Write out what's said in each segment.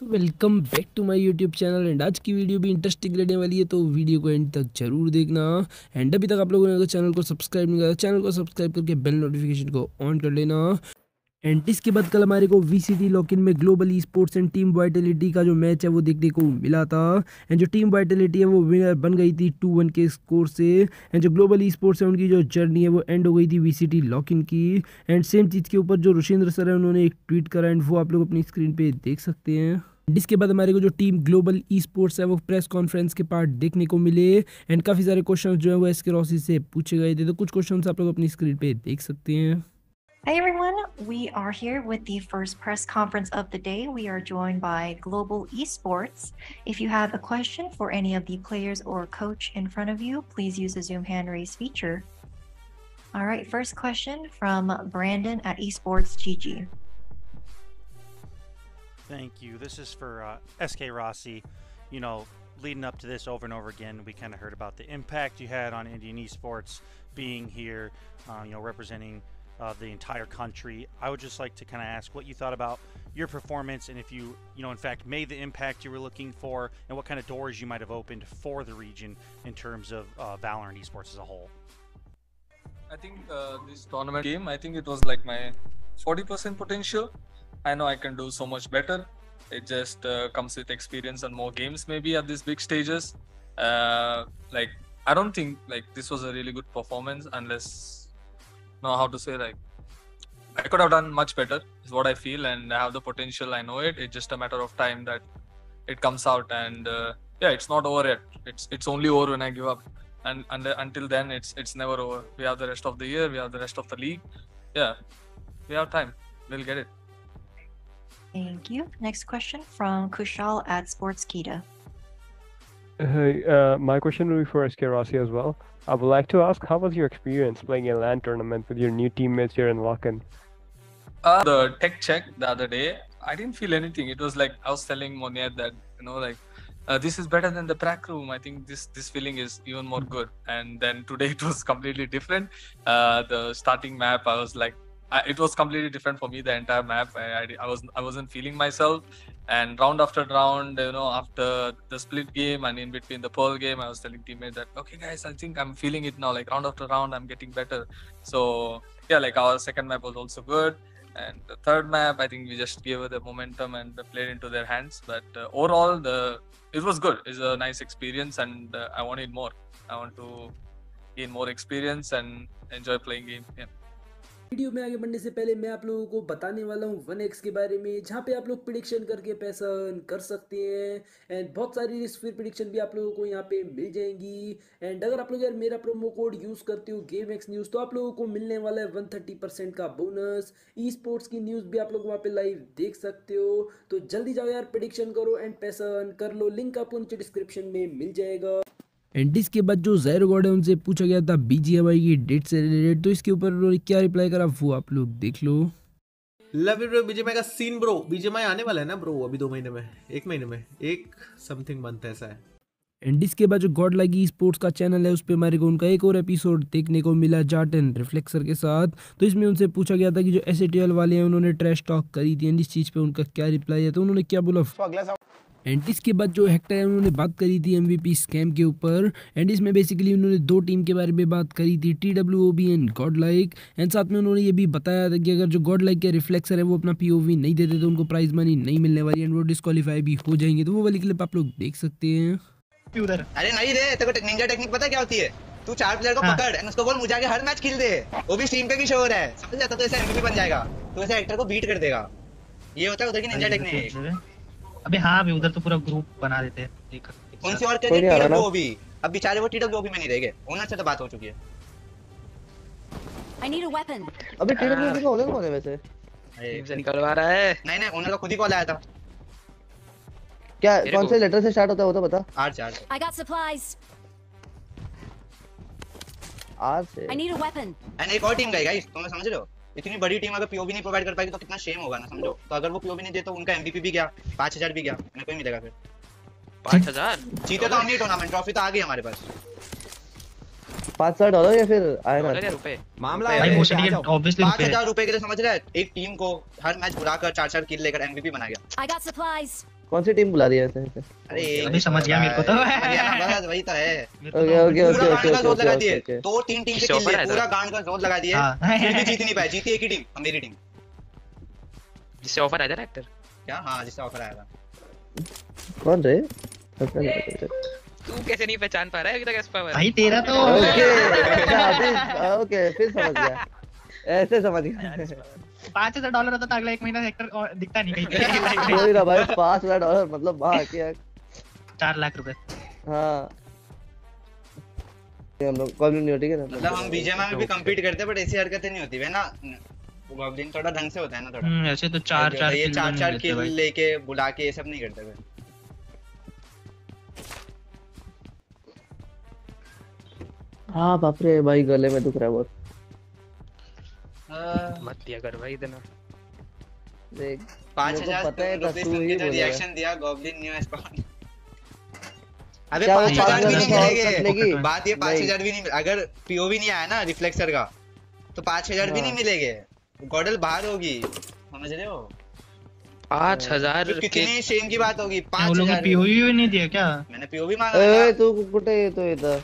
तो welcome back to my YouTube channel and आज की वीडियो भी इंटरेस्टिंग रहने वाली है तो वीडियो को एंड तक ज़रूर देखना। एंड अभी तक आप लोगों ने अगर चैनल को सब्सक्राइब नहीं किया चैनल को सब्सक्राइब करके बेल नोटिफिकेशन को ऑन कर लेना। एंड इसके बाद कल हमारे को V C T lock in में global esports and team vitality का जो मैच है वो देखने को मिला था। एंड जो टीम वाइटलिटी है वो विनर बन गई थी टू वन के स्कोर से। एंड जो ग्लोबल ई स्पोर्ट्स है उनकी जो जर्नी है वो एंड हो गई थी V C T lock in की। एंड सेम चीज़ के ऊपर जो रुशिंद्र सर है उन्होंने एक ट्वीट करा एंड वो आप लोग अपनी स्क्रीन पे देख सकते हैं। इसके बाद हमारे को जो टीम ग्लोबल ई स्पोर्ट्स है वो प्रेस कॉन्फ्रेंस के पार्ट देखने को मिले। एंड काफ़ी सारे क्वेश्चन जो है वो एस के रॉसी से पूछे गए थे। तो कुछ क्वेश्चन आप लोग अपनी स्क्रीन पे देख सकते हैं। Hi everyone, we are here with the first press conference of the day. We are joined by Global Esports. If you have a question for any of the players or coach in front of you, please use the Zoom hand raise feature. All right, first question from Brandon at Esports GG. Thank you. This is for uh, SK Rossi. You know, leading up to this over and over again, we kind of heard about the impact you had on Indian esports being here, uh, you know, representing the entire country. I would just like to kind of ask what you thought about your performance and if you, you know, in fact, made the impact you were looking for and what kind of doors you might have opened for the region in terms of uh, Valorant esports as a whole. I think uh, this tournament game, I think it was like my 40% potential. I know I can do so much better. It just uh, comes with experience and more games, maybe at these big stages. Uh, like I don't think like this was a really good performance unless know how to say like I could have done much better is what I feel and I have the potential. I know it. It's just a matter of time that it comes out and uh, yeah, it's not over yet. It's it's only over when I give up and, and until then it's it's never over we have the rest of the year we have the rest of the league yeah we have time we'll get it Thank you. Next question from Kushal at Sportskita. Hey, uh, my question will be for SK Rossi as well. I would like to ask, how was your experience playing a LAN tournament with your new teammates here in Locken? uh, the tech check the other day i didn't feel anything. It was like i was telling monier that you know like uh, this is better than the prac room. I think this this feeling is even more good. And then today it was completely different. Uh, the starting map i was like I, it was completely different for me the entire map. I, I, I was i wasn't feeling myself and round after round you know after the split game and in between the pearl game i was telling teammates that okay guys i think i'm feeling it now. Like round after round i'm getting better. So yeah like our second map was also good. And the third map i think we just gave the momentum and played into their hands. But uh, overall the it was good. It's a nice experience and uh, i wanted more. I want to gain more experience and enjoy playing game. Yeah. Video में आगे बढ़ने से पहले मैं आप लोगों को बताने वाला हूँ वन एक्स के बारे में, जहाँ पे आप लोग प्रिडिक्शन करके पैसा अर्न कर सकते हैं। एंड बहुत सारी रिस्क फ्री प्रिडिक्शन भी आप लोगों को यहाँ पे मिल जाएँगी। एंड अगर आप लोग यार मेरा प्रोमो कोड यूज़ करते हो गेम एक्स न्यूज़ तो आप लोगों को मिलने वाला है वन थर्टी परसेंट का बोनस ई स्पोर्ट्स की न्यूज़ भी आप लोग वहाँ पे लाइव देख सकते हो। तो जल्दी जाओ यार प्रिडिक्शन करो एंड पैसा अर्न कर लो। लिंक आपको नीचे डिस्क्रिप्शन में मिल जाएगा। एंड इसके बाद जो जैर गॉड है उनसे पूछा गया था बीजीएमआई की डेट से रिलेटेड तो इसके ऊपर उन्होंने क्या रिप्लाई करा? वो आप लोग देख लो। लव ब्रो बीजेमआई का सीन ब्रो बीजेमआई आने वाला है ना ब्रो अभी दो महीने में। एक महीने में। एक समथिंग मंथ ऐसा है। एंड इसके बाद जो गॉड लाइक स्पोर्ट्स का चैनल है उस पर हमारे को उनका एक और एपिसोड देखने को मिला जाट एंड रिफ्लेक्सर के साथ। तो इसमें उनसे पूछा गया था कि जो एस वाले हैं उन्होंने ट्रैश टॉक करी थी। एंड इस चीज़ पे उनका क्या रिप्लाई है? तो उन्होंने क्या बोला? एंड इसके बाद जो हेक्टर है उन्होंने बात करी थी एमवीपी स्कैम के ऊपर। एंड इसमें बेसिकली उन्होंने दो टीम के बारे में बात करी थी T W O B and Godlike and साथ में उन्होंने ये भी बताया था कि अगर जो गॉड लाइक के रिफ्लेक्सर है वो अपना पीओवी नहीं देते तो उनको प्राइज मनी नहीं मिलने वाली एंड वो डिस्कालीफाई भी हो जाएँगे। तो वो वाली क्लिप आप लोग देख सकते हैं। उधर? अरे नहीं रे तेरे को निंजा टेक्निक पता क्या होती है? तू चार प्लेयर को हाँ। पकड़ एंड उसको बोल मुझे आगे हर मैच खेल दे। वो भी स्ट्रीम पे भी शोर है समझ जाता तो ऐसे एमवीपी बन जाएगा। तो ऐसे एक्टर को बीट कर देगा। ये होता है उधर की निंजा टेक्निक अबे हाँ अभी उधर तो पूरा ग्रुप बना देते हैं कौन सी और टीडब्ल्यू भी अब बेचारे वो टीडब्ल्यू भी में नहीं रह गए। ओनर से तो बात हो चुकी है? I need a weapon. अबे टीडब्ल्यू का ओनर कौन है वैसे? से निकलवा रहा है। नहीं नहीं ओनर का खुद ही कॉल आया था। क्या कौन से लेटर से स्टार्ट होता है वो तो बता। आर से आर I got supplies. आर से। I need a weapon. And एक और टीम गई गाइस तुम समझ रहे हो? इतनी बड़ी टीम अगर पीओवी नहीं प्रोवाइड कर पाएगी तो कितना शेम होगा ना समझो? तो अगर वो पीओवी नहीं दे तो उनका एमवीपी भी गया 5000 भी गया मेरे को मिलेगा फिर। 5000 जीते तो हम नहीं टूर्नामेंट ट्रॉफी तो आ गई हमारे पास। पाँच हज़ार डॉलर या फिर आए ना? रुपए? मामला भाई ऑब्वियसली पाँच हज़ार रुपए के लिए समझ रहे हैं एक टीम को हर मैच बुला कर चार चार किल लेकर एमवीपी बना गया। I got supplies. कौन सी टीम बुला रही है ऐसे अरे अभी समझ गया मेरे को तो। बस वही तो है। ओके ओके ओके पूरा ओके ओके ज़ोर लगा ओके दिए ओके दो तीन टीम के लिए पूरा गांड का ज़ोर लगा दिए हाँ। फिर भी जीत नहीं पाए जीती एक ही टीम मेरी टीम। जिससे ऑफ़र आया था एक्टर क्या? हाँ जिससे ऑफ़र आया था। कौन रे? पता नहीं पता तू कैसे नहीं पहचान पा रहा है अभी तक एस्पावर भाई तेरा तो ओके अच्छा ओके फिर समझ गया। ऐसे समझ गया। पाँच हज़ार डॉलर होता तो अगला एक महीना एक्टर और दिखता नहीं। कहीं कोई ना भाई पाँच हज़ार डॉलर मतलब वहाँ के चार लाख रुपए। हाँ। हम लोग कम्युनिटी के ना? मतलब हम बीजेएमआई में भी compete करते हैं बट ऐसी हरकतें नहीं होती है ना? गॉब्लिन थोड़ा ढंग से होता है ना थोड़ा। हम्म, ऐसे तो चार चार ये चार चार किल भाई। लेके बुला के ये सब नहीं करते फिर हाँ बाप रे भाई गले में दुख रहा है बहुत। मत दिया कर भाई इतना। देख पाँच हज़ार पता है रुपीस तू ही बोलेगा। रिएक्शन दिया गॉब्लिन न्यू स्पॉन अबे पाँच हज़ार भी नहीं मिलेंगे बात ये पाँच। हज़ार भी नहीं अगर पीओवी नहीं आया ना रिफ्लेक्सर का तो पाँच हज़ार भी हाँ। नहीं मिलेंगे। गॉडल बाहर होगी। समझ रहे हो? पाँच हज़ार तो के शेम की बात होगी? पाँच लोग ने हज़ार पीओवी भी नहीं दिया क्या? मैंने पीओवी मांगा था। तू कुठे येतोय इथं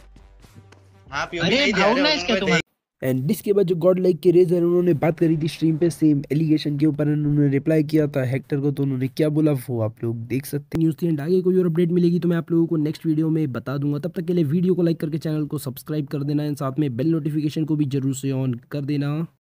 हाँ पीओवी नहीं दिया एंड इसके बाद जो गॉड लाइक के रेजर उन्होंने बात करी थी स्ट्रीम पे सेम एलिगेशन के ऊपर उन्होंने रिप्लाई किया था। हेक्टर को तो उन्होंने क्या बोला, वो आप लोग देख सकते हैं। न्यूज़ एंड आगे कोई और अपडेट मिलेगी तो मैं आप लोगों को नेक्स्ट वीडियो में बता दूँगा। तब तक के लिए वीडियो को लाइक करके चैनल को सब्सक्राइब कर देना। एंड साथ में बेल नोटिफिकेशन को भी ज़रूर से ऑन कर देना।